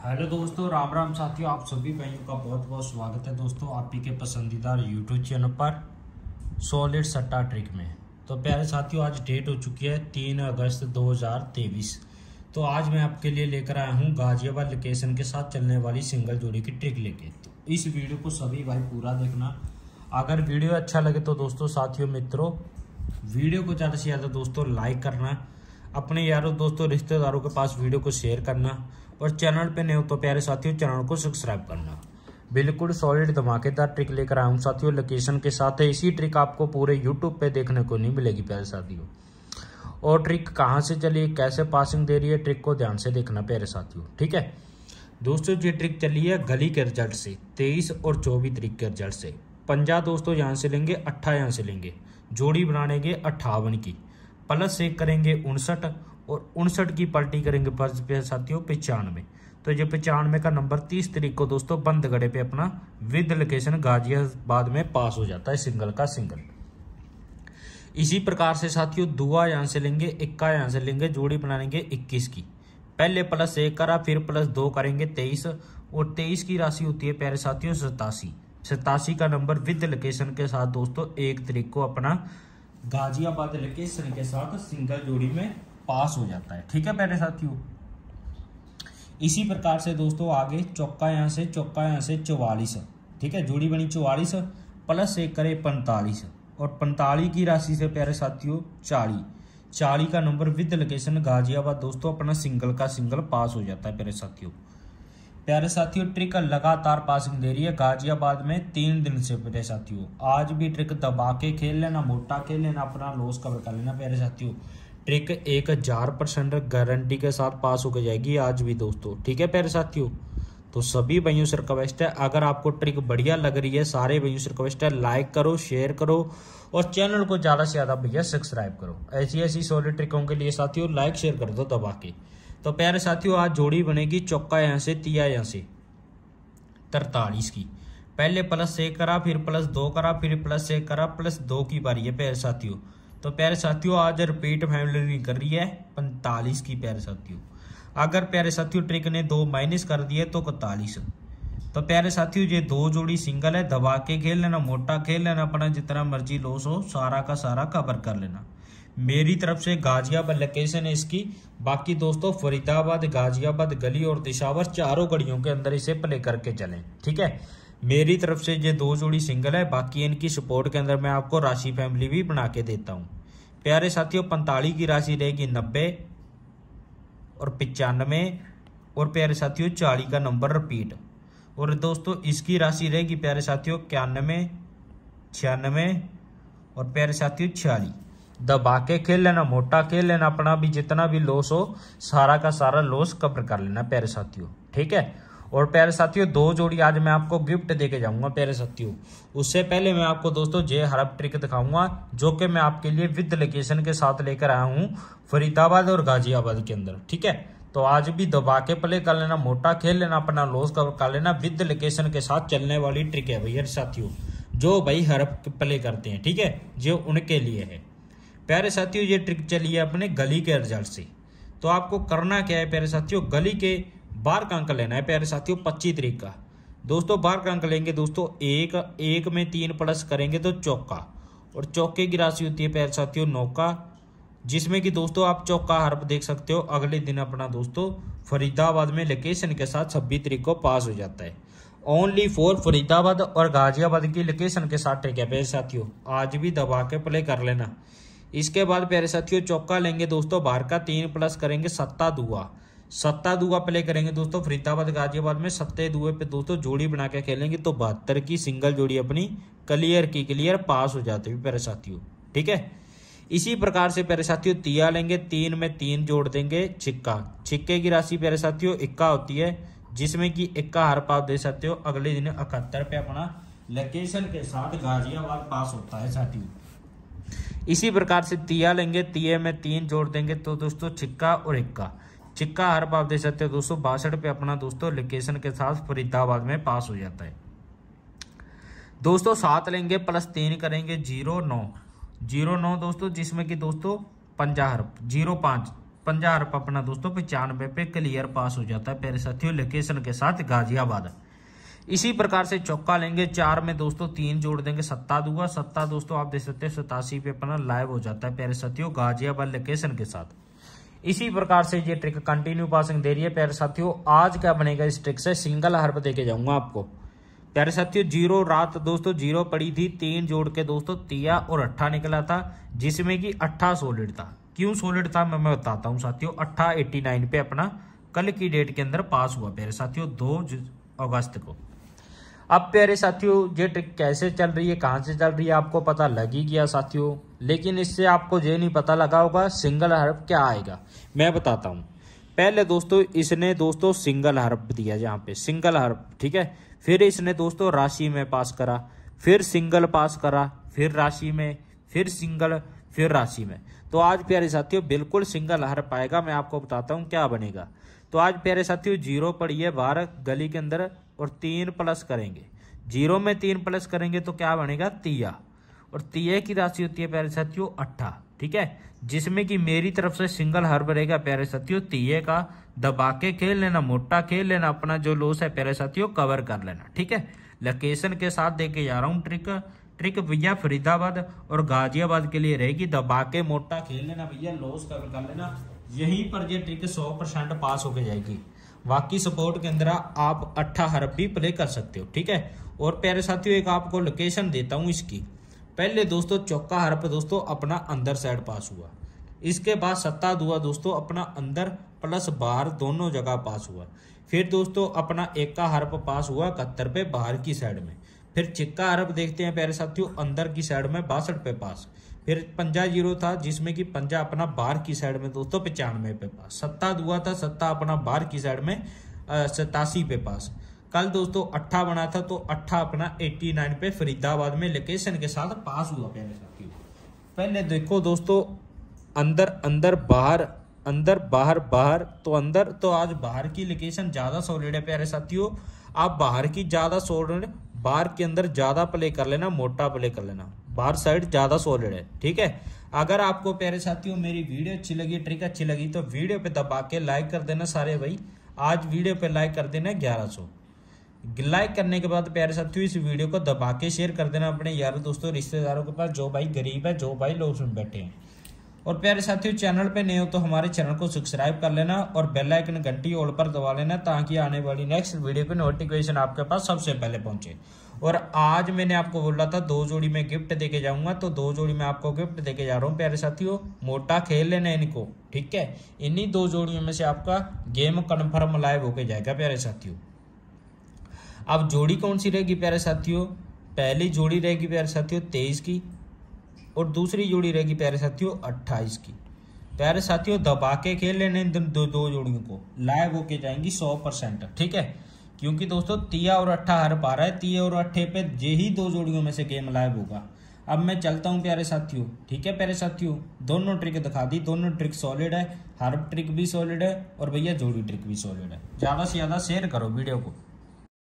Hello दोस्तों, राम राम साथियों, आप सभी भाइयों का बहुत बहुत स्वागत है दोस्तों आप ही के पसंदीदा यूट्यूब चैनल पर सॉलिड सट्टा ट्रिक में। तो प्यारे साथियों, आज डेट हो चुकी है तीन अगस्त 2023 तो आज मैं आपके लिए लेकर आया हूँ गाजियाबाद लोकेशन के साथ चलने वाली सिंगल जोड़ी की ट्रिक लेके। तो इस वीडियो को सभी भाई पूरा देखना। अगर वीडियो अच्छा लगे तो दोस्तों, साथियों, मित्रों वीडियो को ज़्यादा से ज़्यादा दोस्तों लाइक करना। अपने यारों, दोस्तों, रिश्तेदारों के पास वीडियो को शेयर करना। और चैनल पे नहीं हो तो प्यारे साथियों, चैनल को सब्सक्राइब करना। बिल्कुल सॉलिड धमाकेदार ट्रिक लेकर आया हूँ साथियों लोकेशन के साथ है। इसी ट्रिक आपको पूरे यूट्यूब पे देखने को नहीं मिलेगी, प्यारे साथियों। और ट्रिक कहाँ से चली, कैसे पासिंग दे रही है ट्रिक को ध्यान से देखना, प्यारे साथियों। ठीक है? दोस्तों ये ट्रिक चली है, गली के रिज़ल्ट से, तेईस और चौबीस तरीक के रिज़ल्ट से। पंजा दोस्तों, यहाँ से लेंगे अट्ठा यहाँ से लेंगे। जोड़ी बनाएँगे अट्ठावन की। प्लस एक करेंगे उनसठ और उनसठ की पलटी करेंगे फ़र्ज़ पे साथियों पचानवे। तो ये पचानवे का नंबर तीस तरीक को दोस्तों बंद गड़े पे अपना विद लोकेशन गाजियाबाद में पास हो जाता है, सिंगल का सिंगल। इसी प्रकार से साथियों दुआ यहाँ से लेंगे, इक्का यहाँ से लेंगे, जोड़ी बनाएँगे इक्कीस की। पहले प्लस एक करा, फिर प्लस दो करेंगे तेईस, और तेईस की राशि होती है प्यारे साथियों सतासी। सतासी का नंबर विद लोकेशन के साथ दोस्तों एक तरीक को अपना गाजियाबाद लोकेशन के साथ सिंगल जोड़ी में पास हो जाता है। ठीक है प्यारे साथियों? इसी प्रकार से दोस्तों, आगे चौका यहाँ से, चौका यहाँ से चौवालीस। ठीक है? जोड़ी बनी चौवालीस, प्लस एक करे पैंतालीस। और पैंतालीस की राशि से प्यारे साथियों चाली चाली का नंबर विद लोकेशन गाजियाबाद। दोस्तों, अपना सिंगल का सिंगल पास हो जाता है प्यारे साथियों। प्यारे साथियों, ट्रिक लगातार पासिंग दे रही है गाजियाबाद में तीन दिन से प्यारे साथियों। आज भी ट्रिक दबा के खेल लेना, मोटा खेल लेना, अपना लॉस कवर कर लेना प्यारे साथियों। ट्रिक एक हज़ार परसेंट गारंटी के साथ पास होकर जाएगी आज भी दोस्तों। ठीक है प्यारे साथियों? तो सभी भाइयों से रिक्वेस्ट है, अगर आपको ट्रिक बढ़िया लग रही है, सारे भाइयों से रिक्वेस्ट है लाइक करो शेयर करो और चैनल को ज़्यादा से ज़्यादा भैया सब्सक्राइब करो। ऐसी ऐसी सॉलिड ट्रिकों के लिए साथियों लाइक शेयर कर दो दबा के। तो प्यारे साथियों, आज जोड़ी बनेगी चौका यहाँ से, तिया यहाँ से। तरतालीस की। पहले प्लस एक करा, फिर प्लस दो करा, फिर प्लस एक करा प्लस दो की बारी है प्यारे साथियों। तो प्यारे साथियों, आज रिपीट फैमिली कर रही है पैंतालीस की, प्यारे साथियों। अगर प्यारे साथियों ट्रिक ने दो माइनस कर दिए तो इकतालीस। तो प्यारे साथियों, ये दो जोड़ी सिंगल है, दबा के खेल लेना, मोटा खेल लेना, अपना जितना मर्ज़ी लॉस हो, सारा का सारा कवर कर लेना। मेरी तरफ़ से गाजियाबाद लोकेशन है इसकी। बाकी दोस्तों, फरीदाबाद, गाजियाबाद गली और दिशावर चारों गड़ियों के अंदर इसे प्ले करके चलें, ठीक है? मेरी तरफ़ से ये दो जोड़ी सिंगल है, बाकी इनकी सपोर्ट के अंदर मैं आपको राशि फैमिली भी बना के देता हूँ। प्यारे साथियों, पैंतालीस की राशि रहेगी नब्बे और पचानवे और प्यारे साथियों, चालीस का नंबर रिपीट और दोस्तों, इसकी राशि रहेगी प्यारे साथियों, इक्यानवे, छियानवे और प्यारे साथियों, छियालीस। दबा के खेल लेना, मोटा खेल लेना, अपना भी जितना भी लॉस हो, सारा का सारा लॉस कवर कर लेना, प्यारे साथियों। ठीक है? और प्यारे साथियों, दो जोड़ी आज मैं आपको गिफ्ट देके जाऊँगा, प्यारे साथियों। उससे पहले मैं आपको दोस्तों जे हरब ट्रिक दिखाऊँगा, जो कि मैं आपके लिए विद लोकेशन के साथ लेकर आया हूँ, फरीदाबाद और गाजियाबाद के अंदर, ठीक है? तो आज भी दबा के प्ले कर लेना, मोटा खेल लेना, अपना लॉस कवर कर लेना, विद लोकेशन के साथ चलने वाली ट्रिक है भैया साथियों, जो भाई हरप प्ले करते हैं, ठीक है? जो उनके लिए है। प्यारे साथियों, ये ट्रिक चली है अपने गली के रिज़ल्ट से। तो आपको करना क्या है, प्यारे साथियों? गली के बार का अंक लेना है, प्यारे साथियों, पच्चीस तरीक का। दोस्तों बार का अंक लेंगे, दोस्तों, एक एक में तीन प्लस करेंगे तो चौका। और चौके की राशि होती है, प्यारे साथियों, नौका, जिसमें कि दोस्तों, आप चौका हर्फ देख सकते हो, अगले दिन अपना दोस्तों, फरीदाबाद में लोकेशन के साथ छब्बीस तरीक को पास हो जाता है। ओनली फॉर फरीदाबाद और गाजियाबाद की लोकेशन के साथ ठीक है, प्यारे साथियों, आज भी दबा के प्ले कर लेना। इसके बाद, प्यारे साथियों, चौका लेंगे दोस्तों, बाहर का तीन प्लस करेंगे सत्ता दुआ सत्ता दुआ प्ले करेंगे दोस्तों, फरीदाबाद, गाजियाबाद में सत्ते दुए पे दोस्तों जोड़ी बना के खेलेंगे तो बहत्तर की सिंगल जोड़ी अपनी क्लियर की क्लियर पास हो जाती है प्यारे साथियों, ठीक है? इसी प्रकार से प्यारे साथियों, तिया लेंगे, तीन में तीन जोड़ देंगे छिक्का। छिक्के की राशि प्यारे साथियों, इक्का होती है, जिसमें कि इक्का हर पाप दे सकते हो। अगले दिन इकहत्तर पे अपना लोकेशन के साथ गाजियाबाद पास होता है साथियों। इसी प्रकार से तिया लेंगे तिये में तीन जोड़ देंगे तो दोस्तों छिक्का और इक्का। चिक्का हर आप दे सकते हो दोस्तों, बासठ पे अपना दोस्तों लोकेशन के साथ फरीदाबाद में पास हो जाता है। दोस्तों, सात लेंगे प्लस तीन करेंगे, ज़ीरो नौ। ज़ीरो नौ दोस्तों, जिसमें कि दोस्तों पंजा हर ज़ीरो पाँच पंजा हरप अपना दोस्तों, पचानवे पे क्लियर पास हो जाता है। प्यारे साथियों लोकेशन के साथ गाजियाबाद। इसी प्रकार से चौका लेंगे, चार में दोस्तों, तीन जोड़ देंगे, सत्ता दूँगा, सत्ता दोस्तों, आप देख सकते हैं, सतासी पे अपना लाइव हो जाता है। प्यारे साथियों, गाजियाबाद लोकेशन के साथ। इसी प्रकार से ये ट्रिक कंटिन्यू पासिंग दे रही है। प्यारे साथियों, आज क्या बनेगा इस ट्रिक से? सिंगल हर्ब देके जाऊँगा आपको। प्यारे साथियों, ज़ीरो रात, दोस्तों, ज़ीरो पड़ी थी, तीन जोड़ के दोस्तों, तिया और अट्ठा निकला था, जिसमें कि अट्ठा सोलिड था। क्यों सोलिड था? मैं मैं बताता हूँ साथियों, अट्ठा एट्टी नाइन पे अपना कल की डेट के अंदर पास हुआ। प्यारे साथियों, दो अगस्त को। अब प्यारे साथियों, ये ट्रिक कैसे चल रही है, कहाँ से चल रही है, आपको पता लग ही गया साथियों। लेकिन इससे आपको ये नहीं पता लगा होगा सिंगल हर्फ क्या आएगा। मैं बताता हूँ। पहले दोस्तों, इसने दोस्तों सिंगल हर्फ दिया यहाँ पे। सिंगल हर्फ, ठीक है? फिर इसने दोस्तों राशि में पास करा, फिर सिंगल पास करा, फिर राशि में, फिर सिंगल, फिर राशि में। तो आज प्यारे साथियों, बिल्कुल सिंगल हर्फ आएगा। मैं आपको बताता हूँ क्या बनेगा। तो आज प्यारे साथियों, ज़ीरो पड़ी है बाहर गली के अंदर, और तीन प्लस करेंगे। ज़ीरो में तीन प्लस करेंगे तो क्या बनेगा? तिया। और तिया की राशि होती है प्यारे साथियों अट्ठा, ठीक है? जिसमें कि मेरी तरफ़ से सिंगल हर बनेगा प्यारे साथियों, तिये का दबा के खेल लेना, मोटा खेल लेना, अपना जो लॉस है प्यारे साथियों कवर कर लेना, ठीक है? लोकेशन के साथ देके जा रहा हूँ ट्रिक ट्रिक भैया फरीदाबाद और गाजियाबाद के लिए रहेगी, दबा के मोटा खेल लेना भैया लॉस कवर कर लेना, यहीं पर ये ट्रिक सौ परसेंट पास होके जाएगी। बाकी सपोर्ट के अंदर आप अट्ठा हरफ भी प्ले कर सकते हो, ठीक है? और प्यारे साथियों, एक आपको लोकेशन देता हूँ इसकी। पहले दोस्तों चौका हरफ दोस्तों अपना अंदर साइड पास हुआ। इसके बाद सत्ता दुआ दोस्तों अपना अंदर प्लस बाहर दोनों जगह पास हुआ। फिर दोस्तों अपना एक का हरफ पास हुआ इकहत्तर पे बाहर की साइड में। फिर चिक्का हरफ देखते हैं प्यारे साथियों, अंदर की साइड में बासठ पे पास फिर पंजा ज़ीरो था, जिसमें कि पंजा अपना बाहर की साइड में दोस्तों पचानवे पे पास सत्ता दुआ था, सत्ता अपना बाहर की साइड में सतासी पे पास कल दोस्तों अट्ठा बना था तो अट्ठा अपना एट्टी नाइन पे फरीदाबाद में लोकेशन के साथ पास हुआ प्यारे साथियों पहले देखो दोस्तों, अंदर अंदर बाहर अंदर बाहर बाहर तो अंदर तो आज बाहर की लोकेशन ज़्यादा सॉलिड है प्यारे साथियों। आप बाहर की ज़्यादा सॉलिड बाहर के अंदर ज़्यादा प्ले कर लेना, मोटा प्ले कर लेना। बाहर साइड ज़्यादा सॉलिड है, ठीक है? अगर आपको प्यारे साथियों मेरी वीडियो अच्छी लगी ट्रिक अच्छी लगी तो वीडियो पे दबा के लाइक कर देना सारे भाई। आज वीडियो पे लाइक कर देना ग्यारह सौ। लाइक करने के बाद प्यारे साथियों, इस वीडियो को दबा के शेयर कर देना अपने यार दोस्तों, रिश्तेदारों के पास, जो भाई गरीब है, जो भाई लोग सुन बैठे हैं। और प्यारे साथियों, चैनल पे नए हो तो हमारे चैनल को सब्सक्राइब कर लेना और बेल आइकन घंटी ऑल पर दबा लेना ताकि आने वाली नेक्स्ट वीडियो की नोटिफिकेशन आपके पास सबसे पहले पहुँचे। और आज मैंने आपको बोला था, दो जोड़ी में गिफ्ट देके जाऊँगा तो दो जोड़ी में आपको गिफ्ट देके जा रहा हूँ प्यारे साथियों, मोटा खेल लेना इनको, ठीक है? इन्हीं दो जोड़ियों में से आपका गेम कन्फर्म लाइव होके जाएगा प्यारे साथियों। अब जोड़ी कौन सी रहेगी प्यारे साथियों? पहली जोड़ी रहेगी प्यारे साथियों तेईस की और दूसरी जोड़ी रहेगी प्यारे साथियों अट्ठाईस की। प्यारे साथियों दबा के खेल लेने दो, दो, जोड़ियों को। लाइव होके जाएँगी सौ परसेंट ठीक है? क्योंकि दोस्तों तिया और अट्ठा हर पा रहा है तिया और अट्ठे पे यही दो जोड़ियों में से गेम लाइव होगा। अब मैं चलता हूँ प्यारे साथियों ठीक है प्यारे साथियों? दोनों ट्रिक दिखा दी दोनों ट्रिक सॉलिड है हर ट्रिक भी सॉलिड है और भैया जोड़ी ट्रिक भी सॉलिड है। ज़्यादा से ज़्यादा शेयर करो वीडियो को।